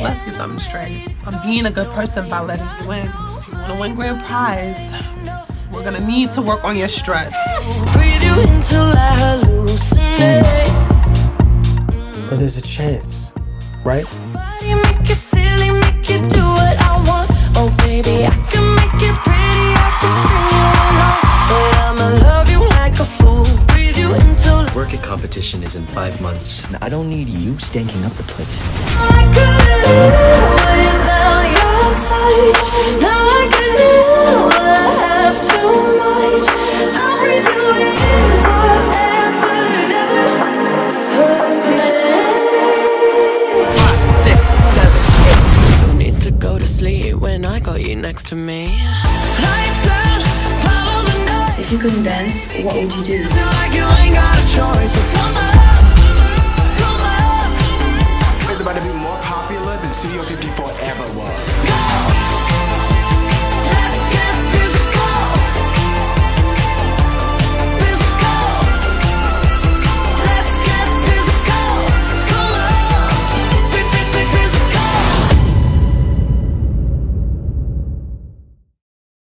Let's get something straight. I'm being a good person by letting you in. If you want to win grand prize, we're gonna need to work on your struts. Breathe you until I hallucinate. But there's a chance, right? Until Work at competition is in five months. And I don't need you stanking up the place. I couldn't without your touch. Now I can never have too much. I'll breathe you in forever, never hurts me. Six, seven, eight. Who needs to go to sleep when I got you next to me? Lights out, follow the night. If you couldn't dance, what would you do? studio 54 ever was. Go!